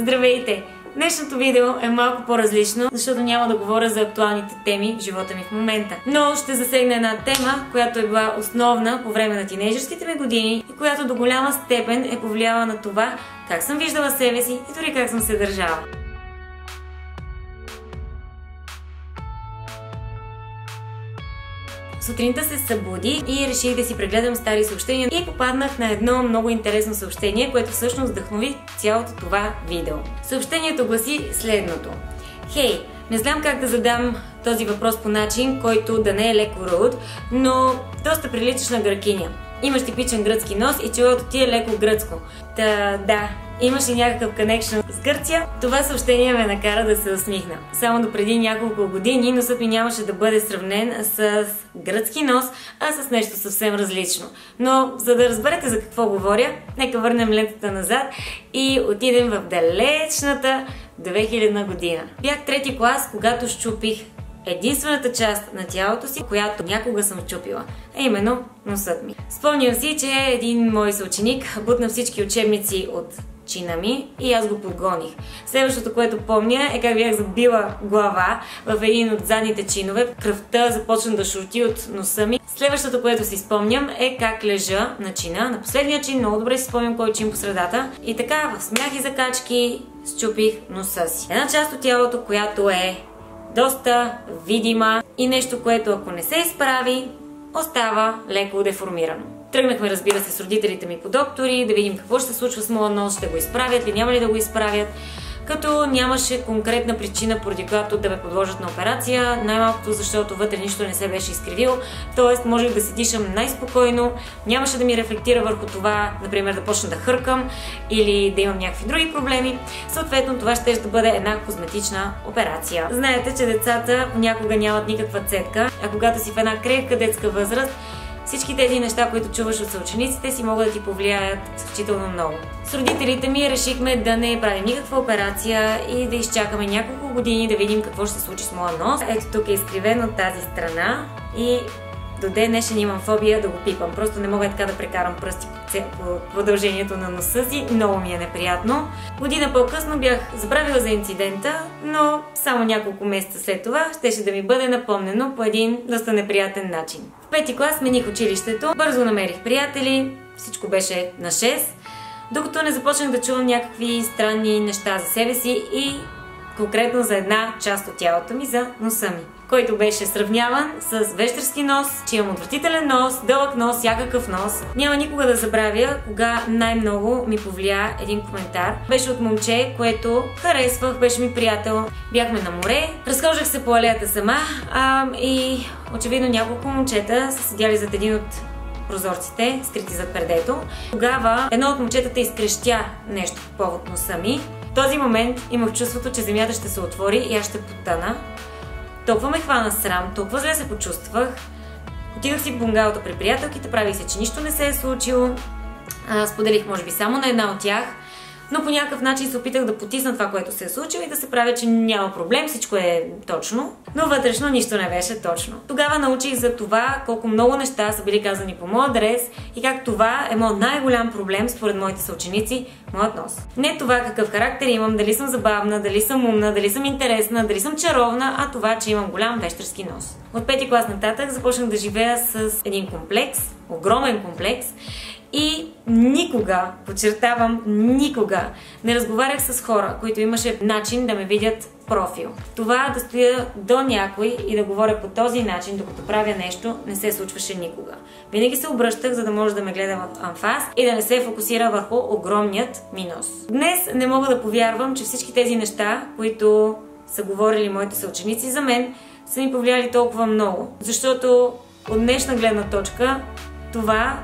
Здравейте! Днешното видео е малко по-различно, защото няма да говоря за актуалните теми в живота ми в момента. Но ще засегна една тема, която е била основна по време на тинейджерските ми години и която до голяма степен е повлияла на това как съм виждала себе си и дори как съм се държала. Сутринта се събудих и реших да си прегледам стари съобщения и попаднах на едно много интересно съобщение, което всъщност вдъхнови цялото това видео. Съобщението гласи следното. Хей, не знам как да задам този въпрос по начин, който да не е леко руд, но доста приличаш на гракиня. Имаш типичен гръцки нос и челото ти е леко гръцко. Та, да, имаше някакъв конекшн с Гърция. Това съобщение ме накара да се усмихна. Само до преди няколко години носът ми нямаше да бъде сравнен с гръцки нос, а с нещо съвсем различно. Но, за да разберете за какво говоря, нека върнем лентата назад и отидем в далечната 2000 година. Бях трети клас, когато щупих единствената част на тялото си, която някога съм чупила, а именно носът ми. Спомням си, че един мой съученик бутна всички учебници от чина ми и аз го подгоних. Следващото, което помня е как бях забила глава в един от задните чинове. Кръвта започна да шурти от носа ми. Следващото, което си спомням е как лежа на чина. На последния чин много добре си спомням кой чин по средата. И така, в смях и закачки счупих носа си. Една част от тялото, която е доста видима и нещо, което ако не се изправи, остава леко деформирано. Тръгнахме, разбира се, с родителите ми по доктори, да видим какво ще случва с моя нос, ще го изправят ли, няма ли да го изправят като нямаше конкретна причина, поради която да ме подложат на операция, най-малкото защото вътре нищо не се беше изкривило, т.е. можех да си дишам най-спокойно, нямаше да ми рефлектира върху това, например да почна да хъркам или да имам някакви други проблеми. Съответно, това ще да бъде една козметична операция. Знаете, че децата понякога нямат никаква цетка, а когато си в една крехка детска възраст, всички тези неща, които чуваш от съучениците си, могат да ти повлияят изключително много. С родителите ми решихме да не правим никаква операция и да изчакаме няколко години да видим какво ще се случи с моя нос. Ето тук е изкривен от тази страна и до ден днешен имам фобия да го пипам. Просто не мога така да прекарам пръсти продължението на носа си. Много ми е неприятно. Година по-късно бях забравила за инцидента, но само няколко месеца след това щеше да ми бъде напомнено по един доста неприятен начин. В пети клас смених училището, бързо намерих приятели, всичко беше на 6, докато не започнах да чувам някакви странни неща за себе си и конкретно за една част от тялото ми, за носа ми, който беше сравняван с вещерски нос, че имам отвратителен нос, дълъг нос, всякакъв нос. Няма никога да забравя кога най-много ми повлия един коментар. Беше от момче, което харесвах, беше ми приятел. Бяхме на море, разхождах се по алеята сама а, и очевидно няколко момчета са седяли зад един от прозорците, скрити зад предето. Тогава едно от момчетата изкрещя нещо по повод носа ми в този момент имах чувството, че земята ще се отвори и аз ще потъна. Толкова ме хвана срам, толкова зле се почувствах. Отидох си в бунгалото при приятелките, правих се, че нищо не се е случило. споделих, може би, само на една от тях – но по някакъв начин се опитах да потисна това, което се е случило и да се правя, че няма проблем, всичко е точно, но вътрешно нищо не беше точно. Тогава научих за това колко много неща са били казани по моят адрес и как това е моят най-голям проблем според моите съученици, моят нос. Не това какъв характер имам, дали съм забавна, дали съм умна, дали съм интересна, дали съм чаровна, а това, че имам голям вещерски нос. От пети клас нататък започнах да живея с един комплекс, огромен комплекс и никога, подчертавам, никога не разговарях с хора, които имаше начин да ме видят профил. Това да стоя до някой и да говоря по този начин, докато правя нещо, не се случваше никога. Винаги се обръщах, за да може да ме гледа в анфас и да не се фокусира върху огромният ми нос. Днес не мога да повярвам, че всички тези неща, които са говорили моите съученици за мен, са ми повлияли толкова много. Защото от днешна гледна точка това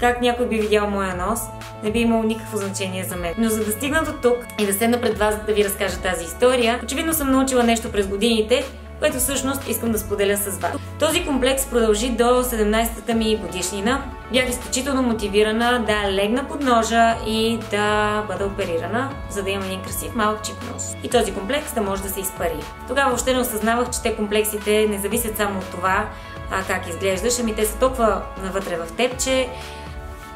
как някой би видял моя нос, не би имало никакво значение за мен. Но за да стигна до тук и да седна пред вас да ви разкажа тази история, очевидно съм научила нещо през годините, което всъщност искам да споделя с вас. Този комплекс продължи до 17-та ми годишнина. Бях изключително мотивирана да легна под ножа и да бъда оперирана, за да имам един красив малък чип нос. И този комплекс да може да се изпари. Тогава въобще не осъзнавах, че те комплексите не зависят само от това а, как изглеждаш, ами те са толкова навътре в теб, че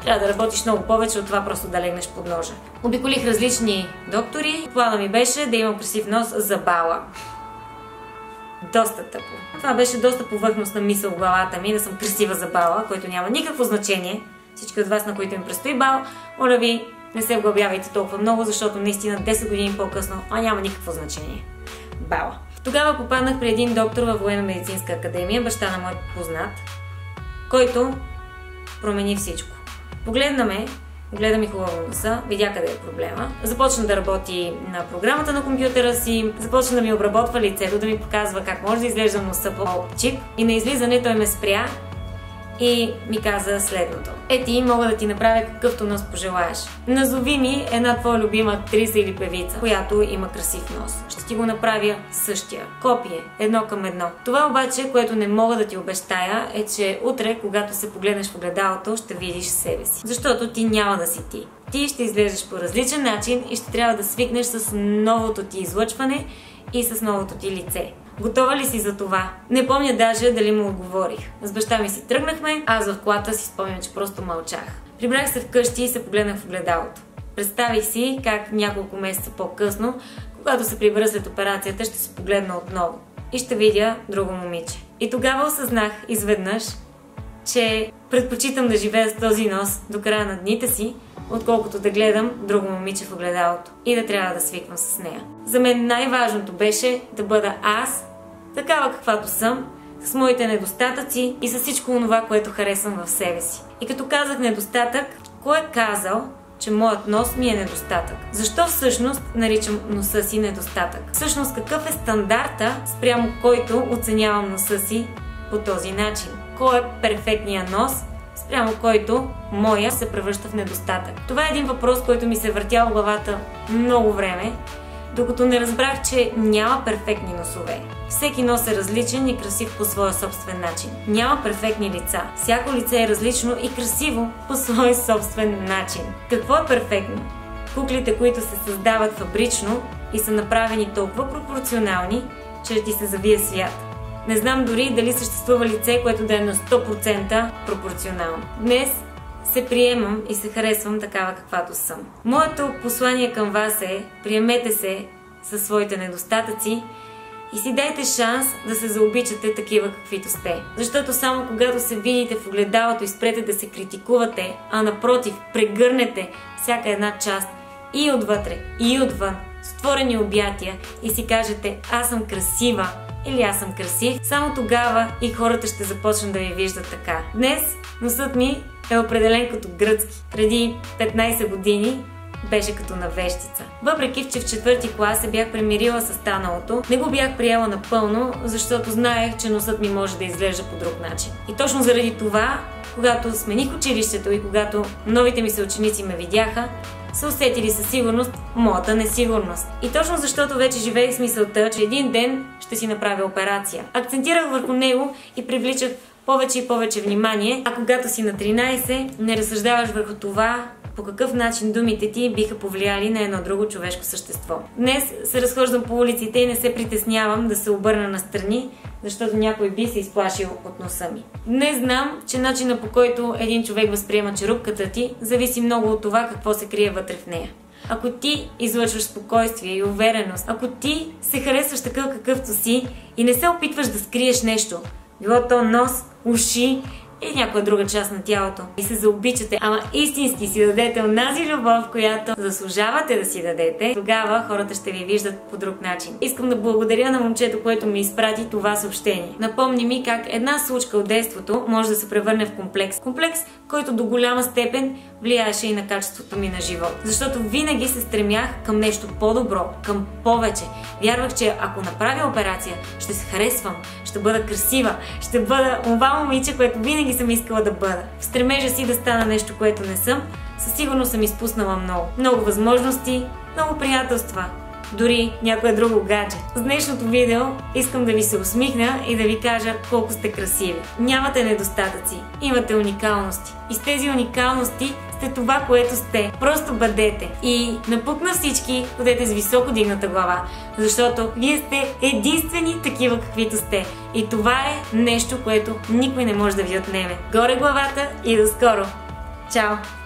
трябва да работиш много повече от това просто да легнеш под ножа. Обиколих различни доктори. Плана ми беше да имам красив нос за бала. Доста тъпо. Това беше доста повърхностна мисъл в главата ми, да съм красива за бала, което няма никакво значение. Всички от вас, на които им предстои бал, моля ви, не се вглъбявайте толкова много, защото наистина 10 години по-късно, а няма никакво значение. Бала. Тогава попаднах при един доктор във военно-медицинска академия, баща на мой познат, който промени всичко. Погледна ме, гледа ми хубаво носа, видя къде е проблема. Започна да работи на програмата на компютъра си, започна да ми обработва лицето, да ми показва как може да изглежда носа по чип. И на излизане той ме спря и ми каза следното. Е, ти мога да ти направя какъвто нос пожелаеш. Назови ми една твоя любима актриса или певица, която има красив нос. Ще ти го направя същия. Копие. Едно към едно. Това обаче, което не мога да ти обещая, е, че утре, когато се погледнеш в огледалото, ще видиш себе си. Защото ти няма да си ти. Ти ще изглеждаш по различен начин и ще трябва да свикнеш с новото ти излъчване и с новото ти лице. Готова ли си за това? Не помня даже дали му отговорих. С баща ми си тръгнахме, аз в колата си спомням, че просто мълчах. Прибрах се вкъщи и се погледнах в огледалото. Представих си как няколко месеца по-късно, когато се прибера след операцията, ще се погледна отново и ще видя друго момиче. И тогава осъзнах изведнъж, че предпочитам да живея с този нос до края на дните си, отколкото да гледам друго момиче в огледалото и да трябва да свиквам с нея. За мен най-важното беше да бъда аз такава каквато съм, с моите недостатъци и с всичко това, което харесвам в себе си. И като казах недостатък, кой е казал, че моят нос ми е недостатък. Защо всъщност наричам носа си недостатък? Всъщност какъв е стандарта, спрямо който оценявам носа си по този начин? Кой е перфектният нос, спрямо който моя се превръща в недостатък? Това е един въпрос, който ми се въртял в главата много време докато не разбрах, че няма перфектни носове. Всеки нос е различен и красив по своя собствен начин. Няма перфектни лица. Всяко лице е различно и красиво по свой собствен начин. Какво е перфектно? Куклите, които се създават фабрично и са направени толкова пропорционални, че ти се завие свят. Не знам дори дали съществува лице, което да е на 100% пропорционално. Днес се приемам и се харесвам такава каквато съм. Моето послание към вас е приемете се със своите недостатъци и си дайте шанс да се заобичате такива каквито сте. Защото само когато се видите в огледалото и спрете да се критикувате, а напротив, прегърнете всяка една част и отвътре, и отвън, с отворени обятия и си кажете аз съм красива, или аз съм красив, само тогава и хората ще започнат да ми виждат така. Днес носът ми е определен като гръцки. Преди 15 години беше като на вещица. Въпреки, че в четвърти клас се бях примирила с станалото, не го бях приела напълно, защото знаех, че носът ми може да изглежда по друг начин. И точно заради това, когато смених училището и когато новите ми съученици ме видяха, са усетили със сигурност моята несигурност. И точно защото вече живеех с мисълта, че един ден ще си направя операция. Акцентирах върху него и привличах повече и повече внимание, а когато си на 13, не разсъждаваш върху това, по какъв начин думите ти биха повлияли на едно друго човешко същество. Днес се разхождам по улиците и не се притеснявам да се обърна на страни, защото някой би се изплашил от носа ми. Днес знам, че начина по който един човек възприема черупката ти зависи много от това какво се крие вътре в нея. Ако ти излъчваш спокойствие и увереност, ако ти се харесваш такъв какъвто си и не се опитваш да скриеш нещо, Yoto nos ushi или някоя друга част на тялото. И се заобичате, ама истински си дадете онази любов, която заслужавате да си дадете, тогава хората ще ви виждат по друг начин. Искам да благодаря на момчето, което ми изпрати това съобщение. Напомни ми как една случка от детството може да се превърне в комплекс. Комплекс, който до голяма степен влияеше и на качеството ми на живот. Защото винаги се стремях към нещо по-добро, към повече. Вярвах, че ако направя операция, ще се харесвам, ще бъда красива, ще бъда това момиче, което винаги съм искала да бъда. В стремежа си да стана нещо, което не съм, със сигурност съм изпуснала много. Много възможности, много приятелства, дори някое друго гадже. С днешното видео искам да ви се усмихна и да ви кажа колко сте красиви. Нямате недостатъци, имате уникалности. И с тези уникалности сте това, което сте. Просто бъдете. И напукна всички, ходете с високо дигната глава, защото вие сте единствени такива каквито сте. И това е нещо, което никой не може да ви отнеме. Горе главата и до скоро! Чао!